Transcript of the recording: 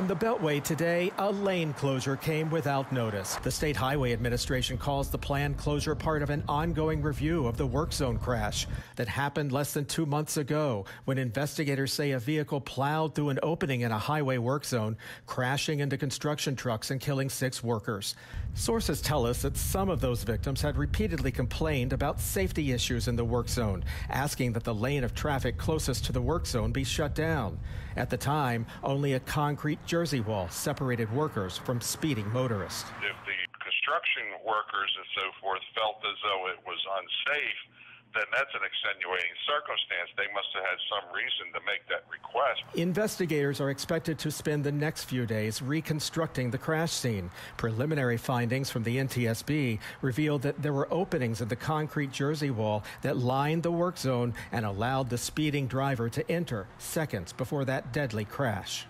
On the Beltway today, a lane closure came without notice. The State Highway Administration calls the planned closure part of an ongoing review of the work zone crash that happened less than two months ago when investigators say a vehicle plowed through an opening in a highway work zone, crashing into construction trucks and killing six workers. Sources tell us that some of those victims had repeatedly complained about safety issues in the work zone, asking that the lane of traffic closest to the work zone be shut down. At the time, only a concrete jersey wall separated workers from speeding motorists. If the construction workers and so forth felt as though it was unsafe, then that's an extenuating circumstance. They must have had some reason to make that request. Investigators are expected to spend the next few days reconstructing the crash scene. Preliminary findings from the NTSB revealed that there were openings in the concrete jersey wall that lined the work zone and allowed the speeding driver to enter seconds before that deadly crash.